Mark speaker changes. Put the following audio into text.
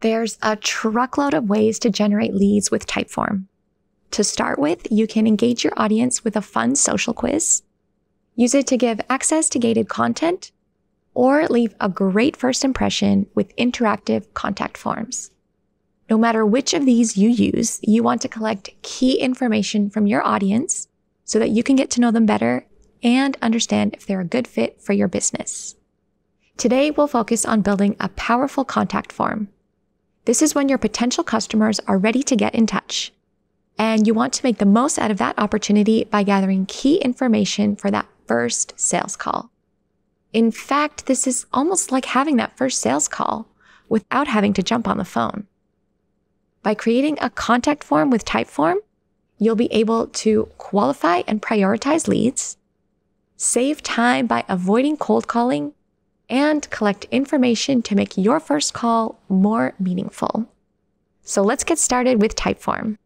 Speaker 1: There's a truckload of ways to generate leads with Typeform. To start with, you can engage your audience with a fun social quiz, use it to give access to gated content, or leave a great first impression with interactive contact forms. No matter which of these you use, you want to collect key information from your audience so that you can get to know them better and understand if they're a good fit for your business. Today, we'll focus on building a powerful contact form. This is when your potential customers are ready to get in touch. And you want to make the most out of that opportunity by gathering key information for that first sales call. In fact, this is almost like having that first sales call without having to jump on the phone. By creating a contact form with Typeform, you'll be able to qualify and prioritize leads, save time by avoiding cold calling, and collect information to make your first call more meaningful. So let's get started with Typeform.